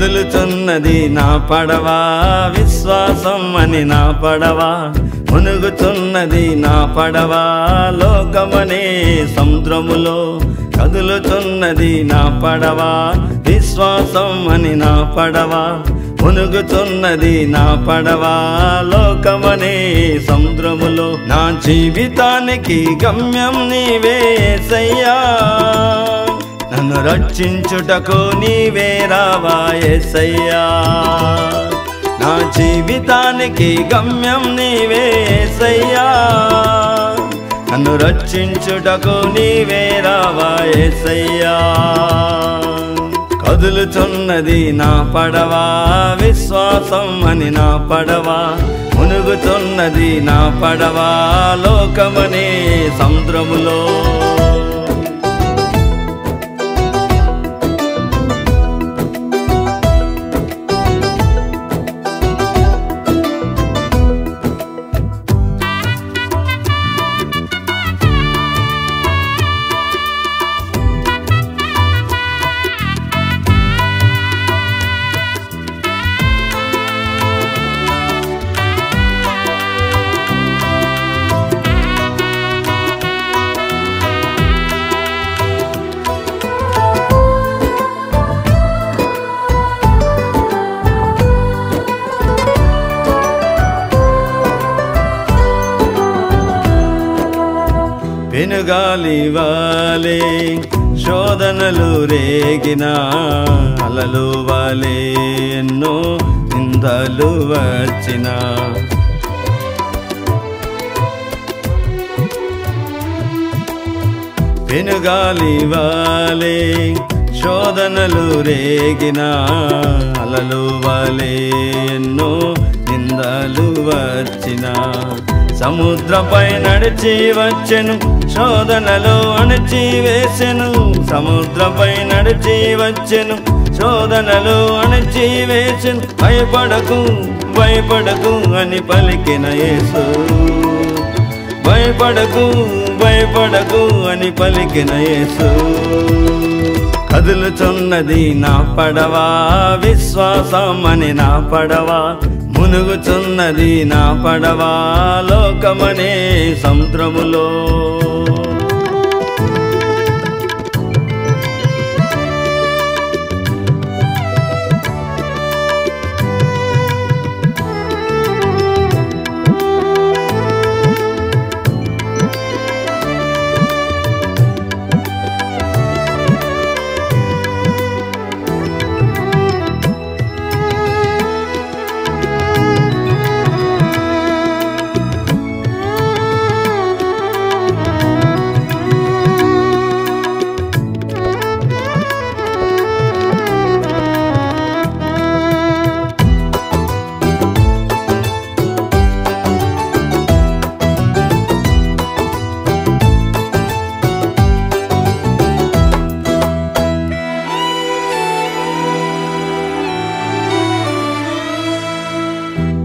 కదులుతున్నది నా పడవ? విశ్వాసం అని నా పడవ? మునుగుతున్నది నా పడవ? లోకమనే సముద్రములో కదులుతున్నది నా పడవ? విశ్వాసం అని నా పడవ? మునుగుతున్నది నా పడవ? లోకమనే సముద్రములో నా జీవితానికి గమ్యం నీవే సయ్యా. నన్ను రక్షించుటకు నీవే రావాయసయ్యా నా జీవితానికి గమ్యం నీవే యేసయ్యా నన్ను రక్షించుటకు నీవే రావాయసయ్యా కదులుచున్నది నా పడవ విశ్వాసం అని నా పడవ. మునుగుతున్నది నా పడవ లోకమనే సముద్రములో వెనుగాలివాలే శోధనలు రేగిన అలలు వాలే ఎన్నో నిందలు వచ్చిన. వెనుగాలివాలే శోధనలు రేగిన అలలు వాలే ఎన్నో నిందలు వచ్చినా. సముద్రపై నడిచి వచ్చెను శోధనలో అణచి వేసెను. సముద్రపై నడిచి వచ్చెను శోధనలో అణచి వేసెను. భయపడకు భయపడకు అని పలికిన యేసు. భయపడకు భయపడకు అని పలికిన యేసు. కదులుచున్నది నా పడవా విశ్వాసం అని నా పడవ మునుగుచున్నది నా పడవ లోకమనే సముద్రములో.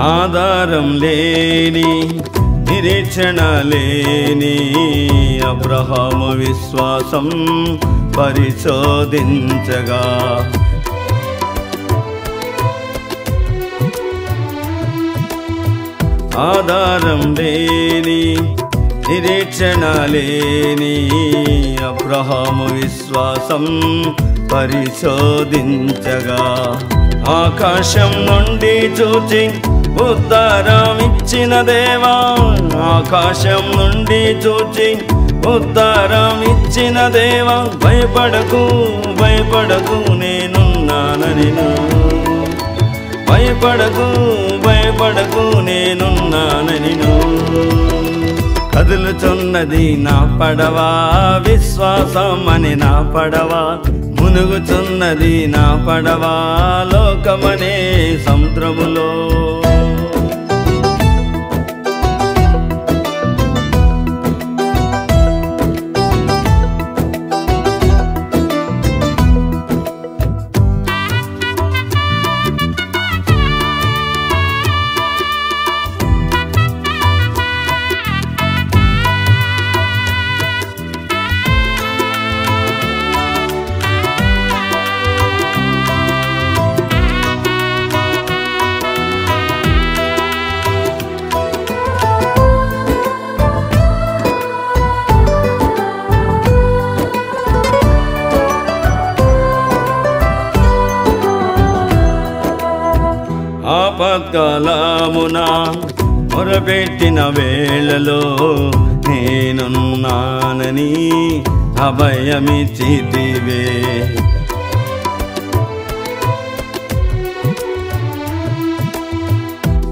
ఆధారం లేని నిరీక్షణ లేని అబ్రహాము విశ్వాసం పరిశోధించగా. ఆధారం లేని నిరీక్షణ లేని అబ్రహాము విశ్వాసం పరిశోధించగా. ఆకాశం నుండి చూచి ఉత్తరం ఇచ్చిన దేవా ఆకాశం నుండి చూచి ఉత్తరం ఇచ్చిన దేవా భయపడకు భయపడకు నేనున్నానని భయపడకు భయపడకు నేనున్నానని కదులుచున్నది నా పడవ విశ్వాసం అని నా పడవ మునుగుచున్నది నా పడవ లోకమనే సముద్రములో ఆపత్కాలమున మొరపెట్టిన వేళలో నేనున్నానని అభయమిచ్చితివే.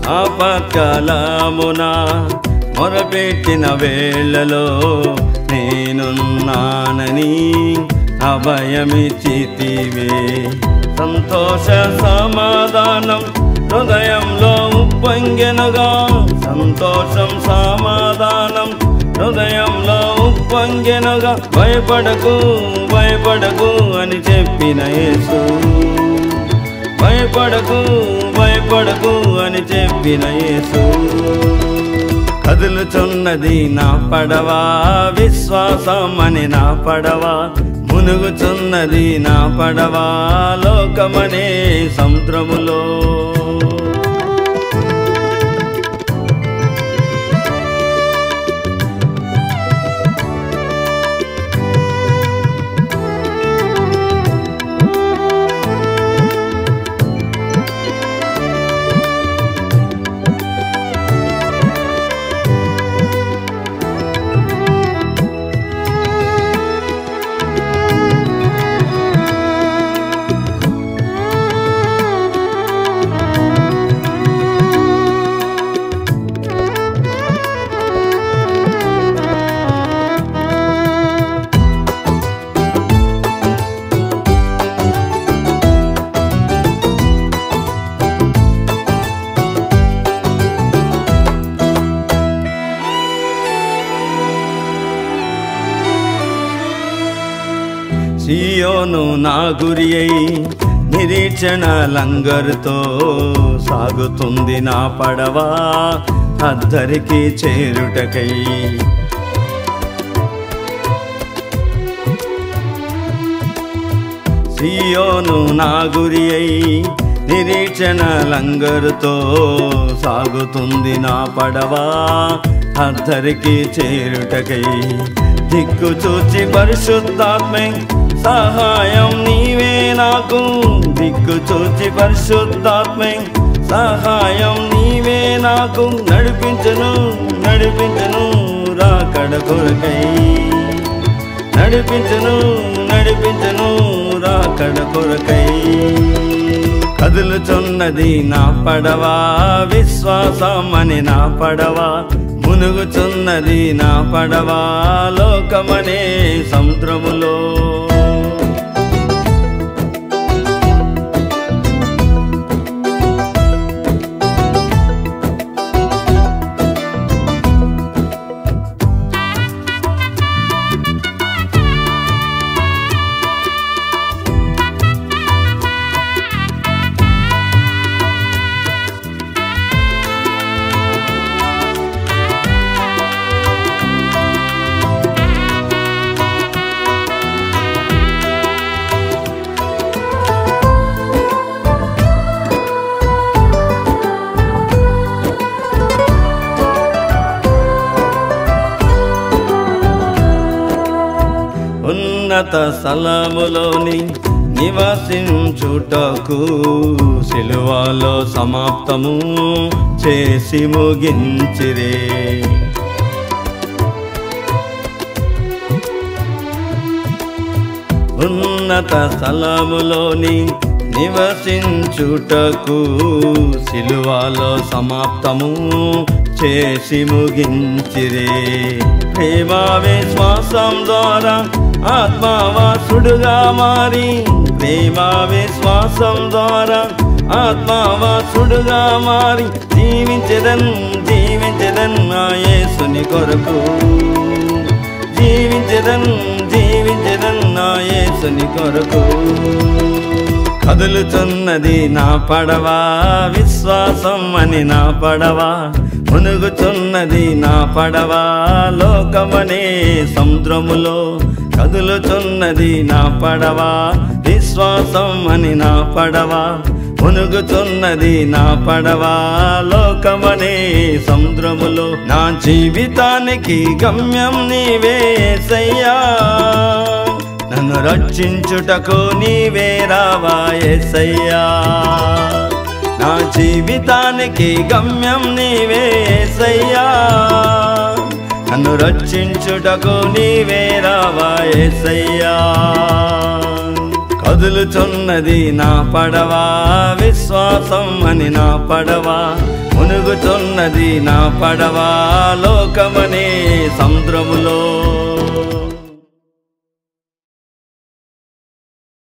ఆపత్కాలమున మొరపెట్టిన వేళలో నేనున్నానని అభయమిచ్చితివే. సంతోష సమాధానం హృదయంలో ఉప్పొంగెనుగా సంతోషం సమాధానం. హృదయంలో ఉప్పొంగెనుగా భయపడకు భయపడకు అని చెప్పిన యేసు. భయపడకు భయపడకు అని చెప్పిన యేసు. కదులుచున్నది నా పడవా విశ్వాసం అని నా పడవా. మునుగుచున్నది నా పడవా లోకమనే సముద్రములో. సియోను నా గురి అయి నిరీక్షణ లంగరుతో సాగుతుంది నా పడవ అద్దరికి చేరుటకై. సియోను నా గురి అయి నిరీక్షణ లంగరుతో సాగుతుంది నా పడవ అద్దరికి చేరుటకై. దిక్కు చూచి పరిశుద్ధాత్మే సహాయం నీవే నాకు. దిక్కు చూచి పరిశుద్ధాత్మే సహాయం నీవే నాకు. నడిపించను నడిపించను రాకడ కొరకై నడిపించను నడిపించను రాకడ కొరకై కదులుచున్నది నా పడవా విశ్వాసం అని నా పడవా. మునుగుచున్నది నా పడవా లోకమనే సముద్రములో. ఉన్నత స్థలములోని నివసించుటకు సిలువలో సమాప్తము చేసి ముగించిరే. ఉన్నత స్థలములోని నివసించుటకు సిలువలో సమాప్తము చేసి ముగించిరే. ప్రేమ విశ్వాసం ద్వారా ఆత్మవాసుడుగా మారి. ప్రేమ విశ్వాసం ద్వారా ఆత్మవాసుడుగా మారి. జీవించదన్ జీవించదన్ నా యేసుని కొరకు. జీవించదన్ జీవించదన్ నా యేసుని కొరకు. కదులుతున్నది నా పడవా విశ్వాసం అని నా పడవా. మునుగుచున్నది నా పడవ లోకమనే సముద్రములో. కదులుచున్నది నా పడవ విశ్వాసం అని నా పడవ. మునుగుచున్నది నా పడవ లోకమనే సముద్రములో. నా జీవితానికి గమ్యం నీవే సయ్యా. నన్ను రక్షించుటకు నీవే రావాయసయ్యా నా జీవితానికి గమ్యం నీవే ఏసయ్యా. నన్ను రక్షించుటకు నీవే రావా ఏసయ్యా. కదులుచున్నది నా పడవా విశ్వాసం అని నా పడవా. మునుగుతున్నది నా పడవా లోకమనే సముద్రములో